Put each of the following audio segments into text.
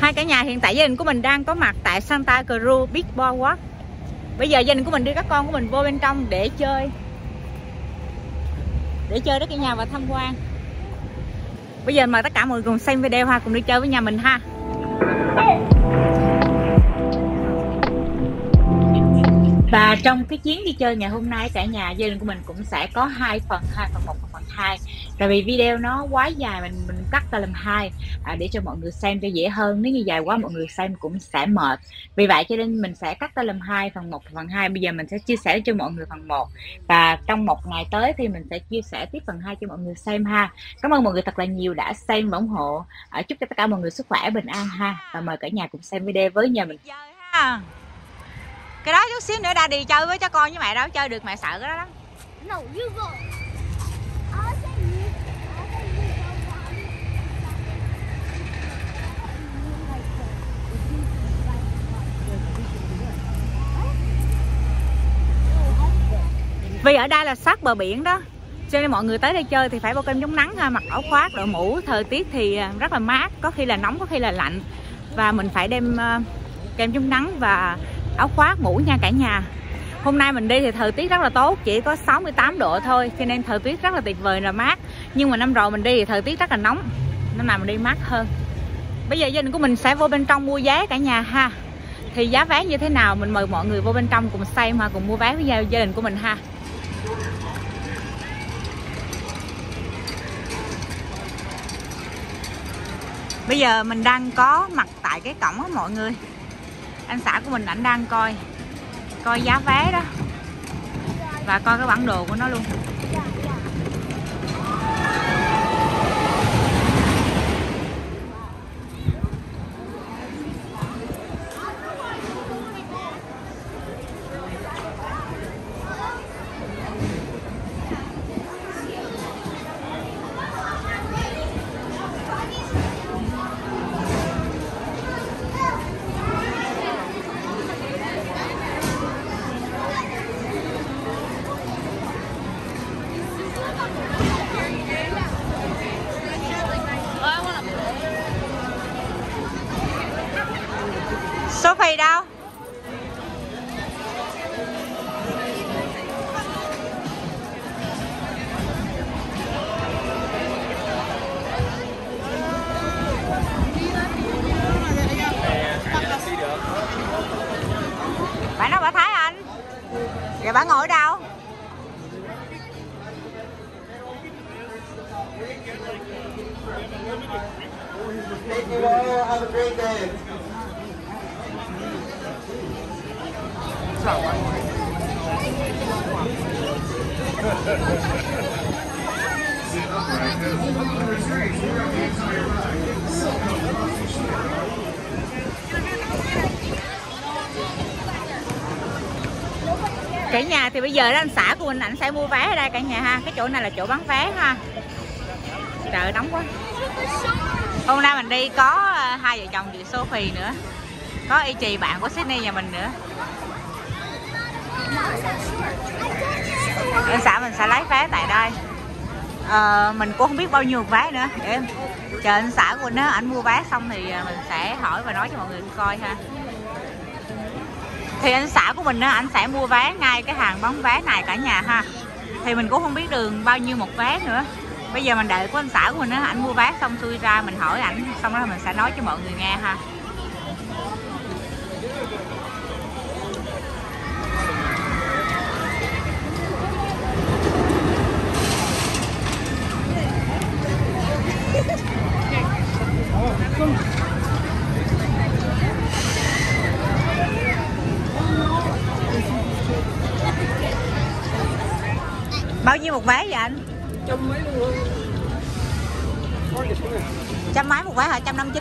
Hai cả nhà hiện tại gia đình của mình đang có mặt tại Santa Cruz Big Boardwalk Bây giờ gia đình của mình đưa các con của mình vô bên trong để chơi. Để chơi đó cả nhà và tham quan. Bây giờ mời tất cả mọi người cùng xem video ha, Cùng đi chơi với nhà mình ha. Và trong cái chuyến đi chơi ngày hôm nay, cả nhà gia đình của mình cũng sẽ có hai phần hai phần một. phần hai. Tại vì video nó quá dài mình mình cắt ra làm hai à, để cho mọi người xem cho dễ hơn. Nếu như dài quá mọi người xem cũng sẽ mệt. Vì vậy cho nên mình sẽ cắt ra làm hai phần một phần hai. Bây giờ mình sẽ chia sẻ cho mọi người phần một. Và trong một ngày tới thì mình sẽ chia sẻ tiếp phần hai cho mọi người xem ha. Cảm ơn mọi người thật là nhiều đã xem và ủng hộ. À, chúc cho tất cả mọi người sức khỏe bình an ha. Và mời cả nhà cùng xem video với nhà mình. Cái đó chút xíu nữa ra đi chơi với cho con với mẹ đâu chơi được mẹ sợ cái đó đó No, you go. Vì ở đây là sát bờ biển đó, cho nên mọi người tới đây chơi thì phải bao kem chống nắng ha mặc áo khoác đội mũ, thời tiết thì à, rất là mát, có khi là nóng, có khi là lạnh. Và mình phải đem à, kem chống nắng và áo khoác, mũ nha cả nhà. Hôm nay mình đi thì thời tiết rất là tốt, chỉ có 68 độ thôi, cho nên thời tiết rất là tuyệt vời là mát. Nhưng mà năm rồi mình đi thì thời tiết rất là nóng năm nào mình đi mát hơn. Bây giờ gia đình của mình sẽ vô bên trong mua vé cả nhà ha. Thì giá vé như thế nào mình mời mọi người vô bên trong cùng xem mà cùng mua vé với gia đình của mình ha bây giờ mình đang có mặt tại cái cổng á mọi người. Anh xã của mình ảnh đang coi coi giá vé đó. Và coi cái bản đồ của nó luôn. Cả nhà thì bây giờ đó anh xã của mình ảnh sẽ mua vé ở đây cả nhà ha. Cái chỗ này là chỗ bán vé ha. Trời nóng quá. Hôm nay mình đi có ờ, hai vợ chồng chị Sophie nữa. Có y trì bạn của Sydney nhà mình nữa. Anh xã mình sẽ lấy vé tại đây. À, mình cũng không biết bao nhiêu vé nữa. Để em chờ anh xã của nó ảnh mua vé xong thì ờ, mình sẽ hỏi và nói cho mọi người coi ha thì anh xã của mình á, anh sẽ mua vé ngay cái hàng bán vé này cả nhà ha. Thì mình cũng không biết đường bao nhiêu một vé nữa. Bây giờ mình đợi của anh xã của mình á, anh mua vé xong xuôi ra mình hỏi ảnh, xong rồi mình sẽ nói cho mọi người nghe ha.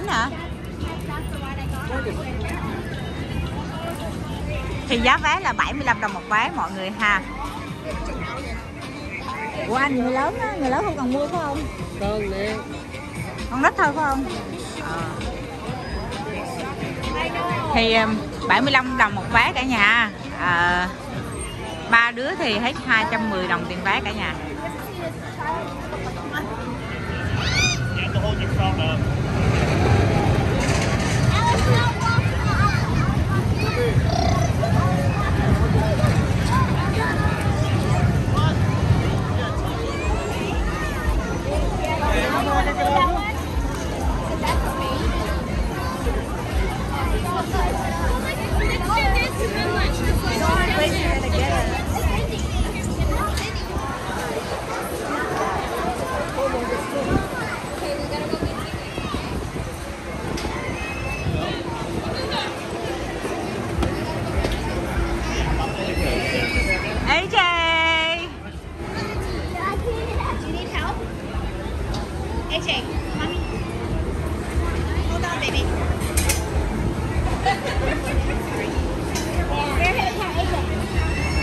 Hả thì giá vé là 75 đồng một vé mọi người ha Ủa anh người lớn á, người lớn không cần mua phải không? con nè Con nít thôi phải không? Ờ. Thì um, 75 đồng một vé cả nhà à, ba đứa thì hết 210 đồng tiền vé cả nhà AJ, mommy. Hold on, baby. They're hit attack.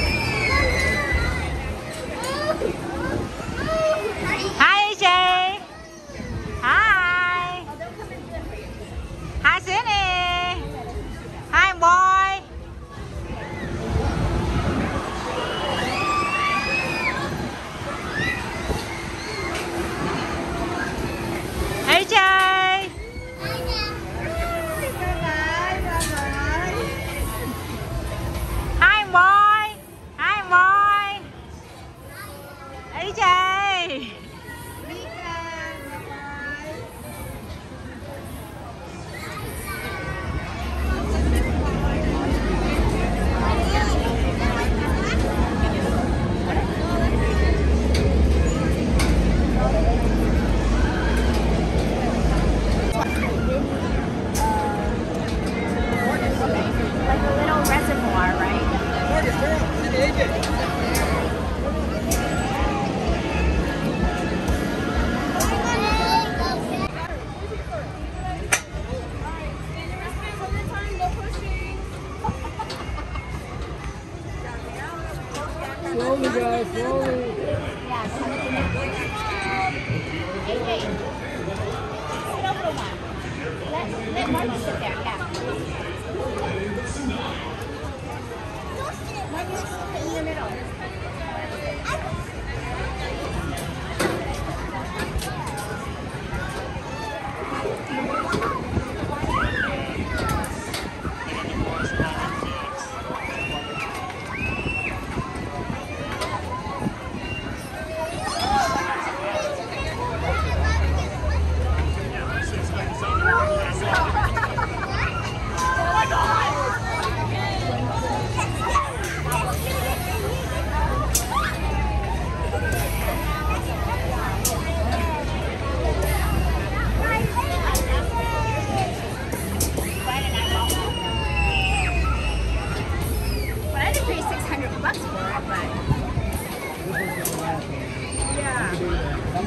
Yeah,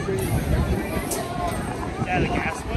the gas.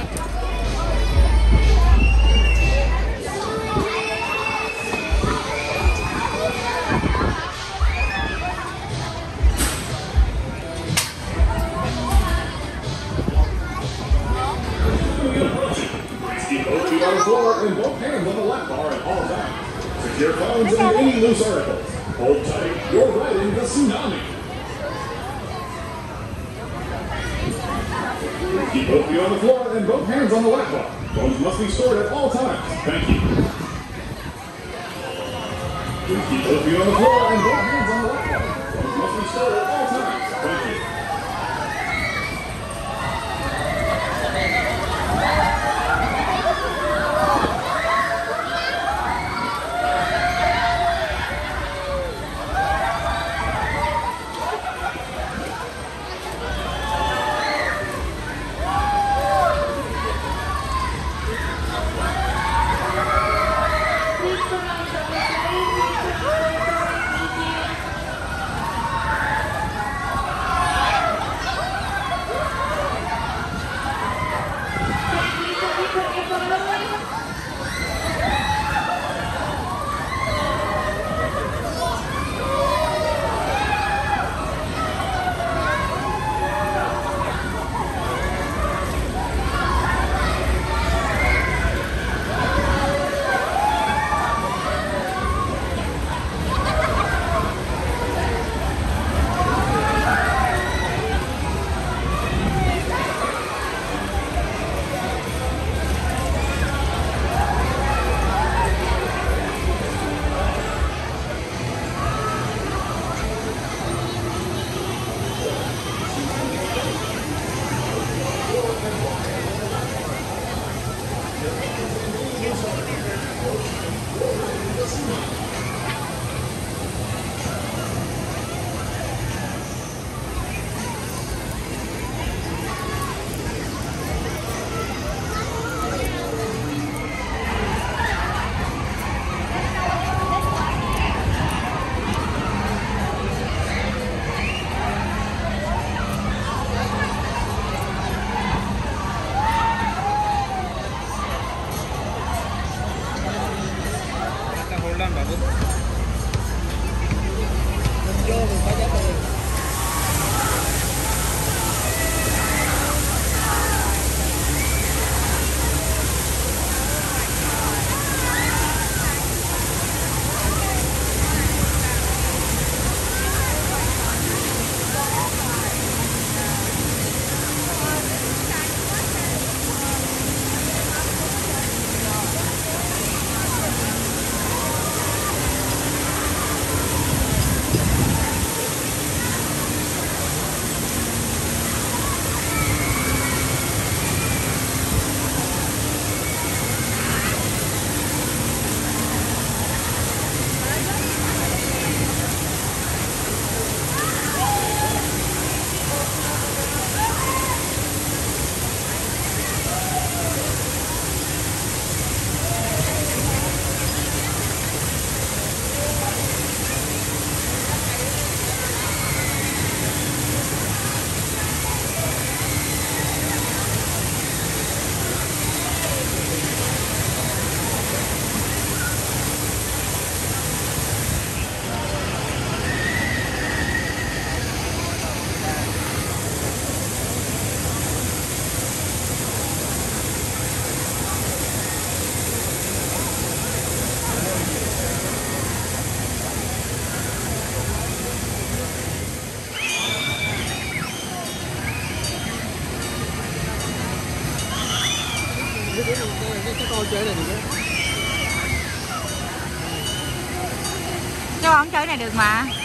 Con chơi này được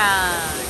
trời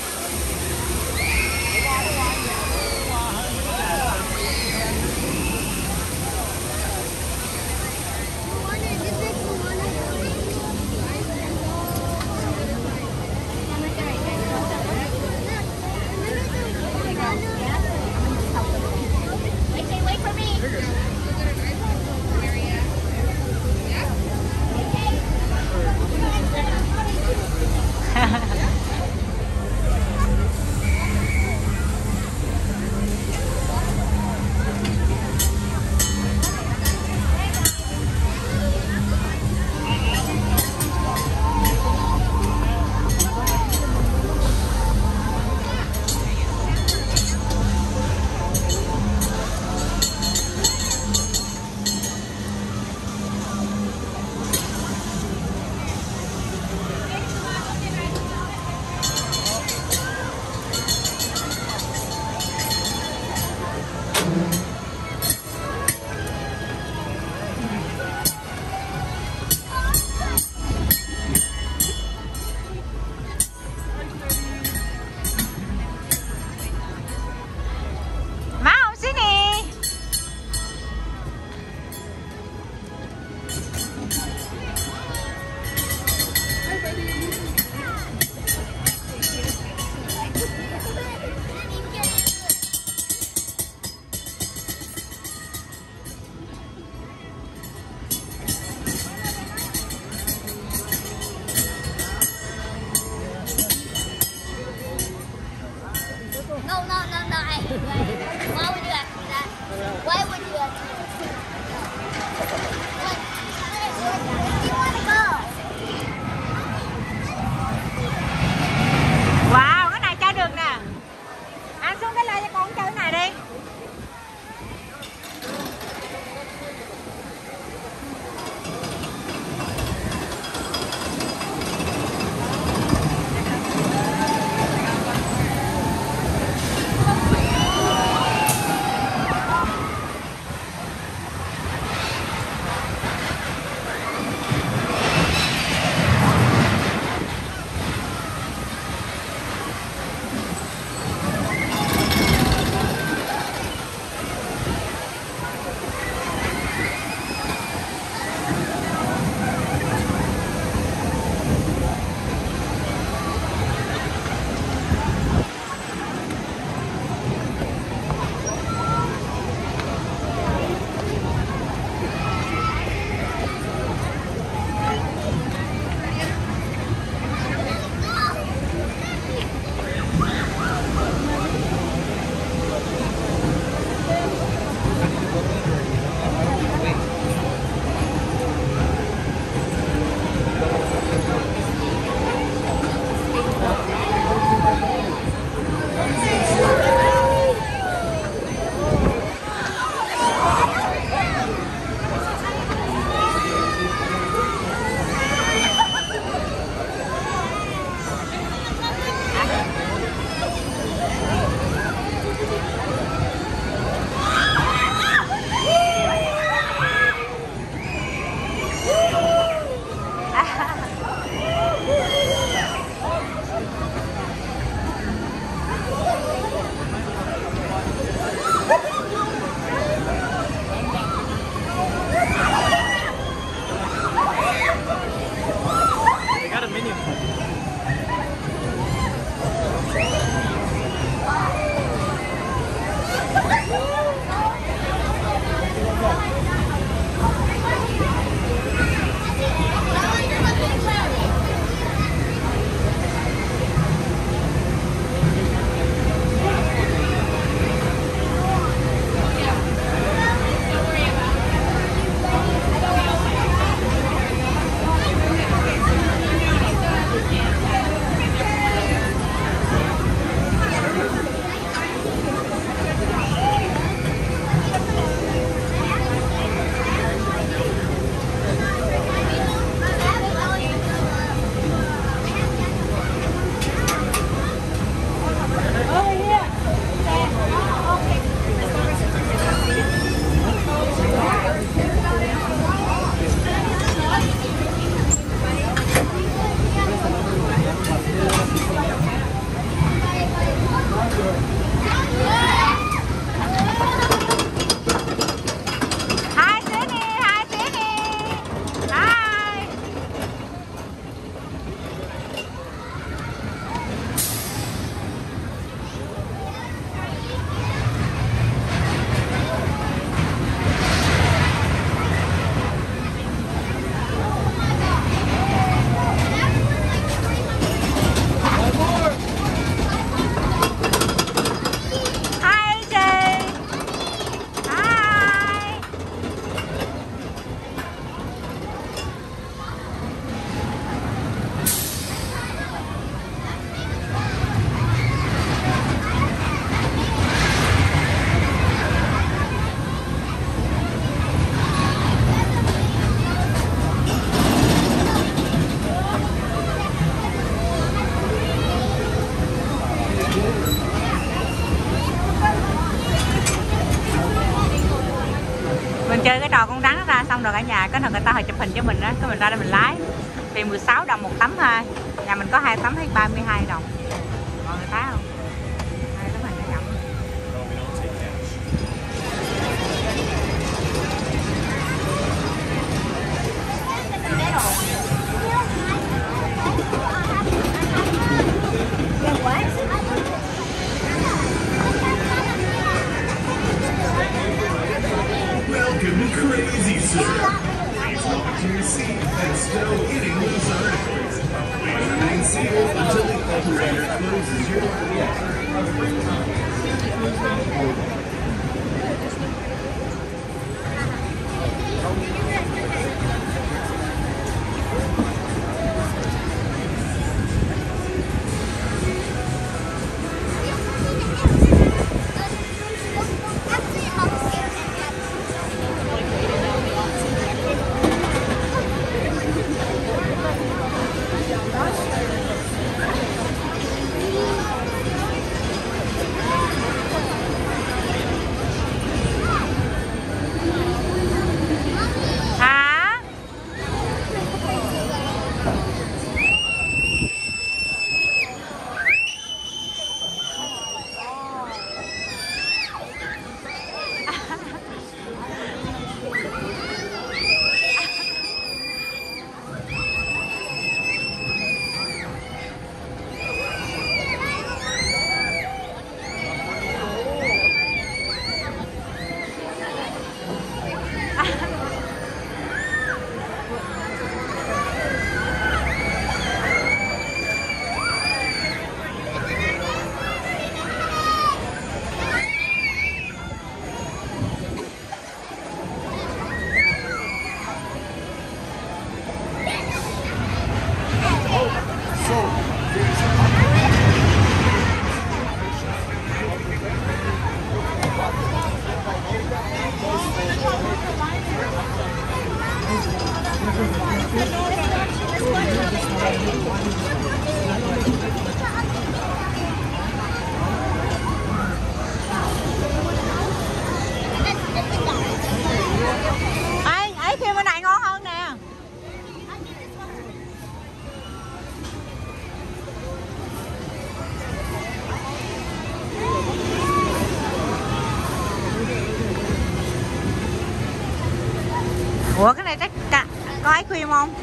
phim không?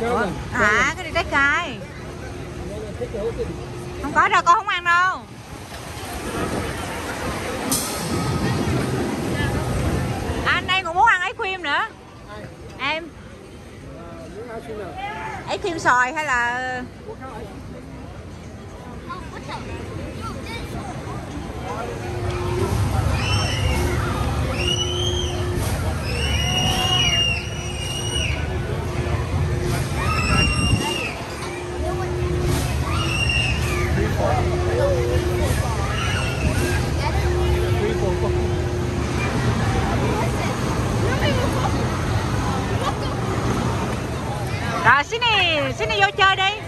Ủa? À, cái này trái cây. Không có đâu, con không ăn đâu. Anh đây cũng muốn ăn ấy cream nữa. Em. Ấy cream sòi hay là xin đi vô chơi đi.